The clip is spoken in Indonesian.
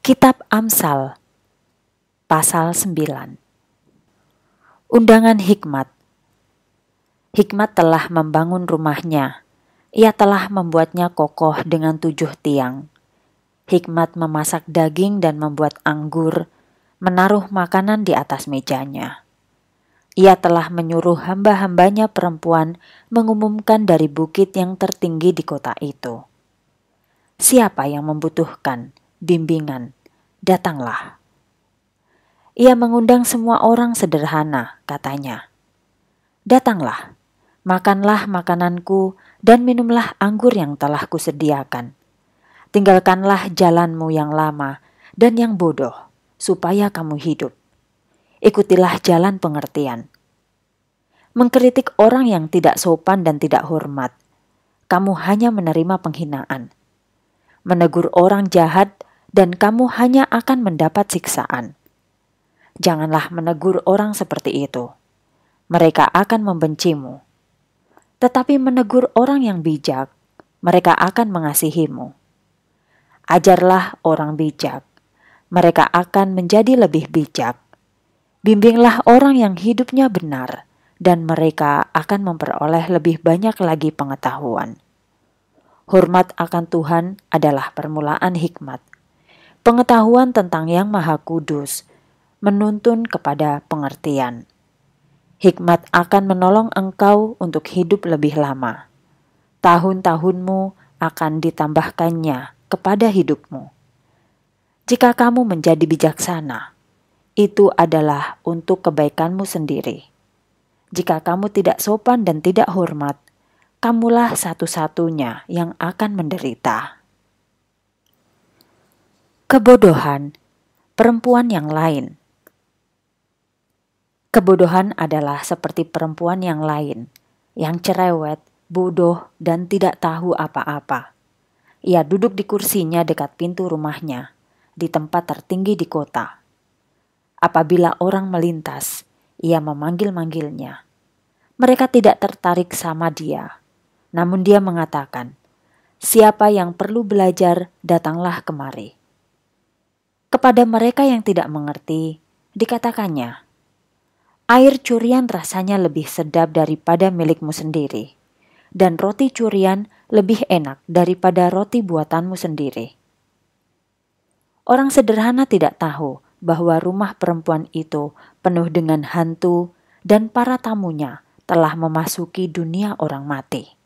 Kitab Amsal Pasal 9 Undangan Hikmat Hikmat telah membangun rumahnya. Ia telah membuatnya kokoh dengan tujuh tiang. Hikmat memasak daging dan membuat anggur, menaruh makanan di atas mejanya. Ia telah menyuruh hamba-hambanya perempuan mengumumkan dari bukit yang tertinggi di kota itu. Siapa yang membutuhkan bimbingan, datanglah. Ia mengundang semua orang sederhana, katanya. Datanglah, makanlah makananku dan minumlah anggur yang telah kusediakan. Tinggalkanlah jalanmu yang lama dan yang bodoh, supaya kamu hidup. Ikutilah jalan pengertian. Mengkritik orang yang tidak sopan dan tidak hormat, kamu hanya menerima penghinaan. Menegur orang jahat, dan kamu hanya akan mendapat siksaan. Janganlah menegur orang seperti itu mereka akan membencimu. Tetapi menegur orang yang bijak, mereka akan mengasihimu. Ajarlah orang bijak, mereka akan menjadi lebih bijak. Bimbinglah orang yang hidupnya benar, dan mereka akan memperoleh lebih banyak lagi pengetahuan. Hormat akan Tuhan adalah permulaan hikmat. Pengetahuan tentang Yang Maha Kudus menuntun kepada pengertian. Hikmat akan menolong engkau untuk hidup lebih lama. Tahun-tahunmu akan ditambahkannya kepada hidupmu. Jika kamu menjadi bijaksana, itu adalah untuk kebaikanmu sendiri. Jika kamu tidak sopan dan tidak hormat, kamulah satu-satunya yang akan menderita. Kebodohan perempuan yang lain Kebodohan adalah seperti perempuan yang lain, yang cerewet, bodoh, dan tidak tahu apa-apa. Ia duduk di kursinya dekat pintu rumahnya, di tempat tertinggi di kota. Apabila orang melintas, ia memanggil-manggilnya. Mereka tidak tertarik sama dia, namun dia mengatakan, "Siapa yang perlu belajar, datanglah kemari." Kepada mereka yang tidak mengerti, dikatakannya, Air curian rasanya lebih sedap daripada milikmu sendiri, dan roti curian lebih enak daripada roti buatanmu sendiri. Orang sederhana tidak tahu bahwa rumah perempuan itu penuh dengan hantu, dan para tamunya telah memasuki dunia orang mati.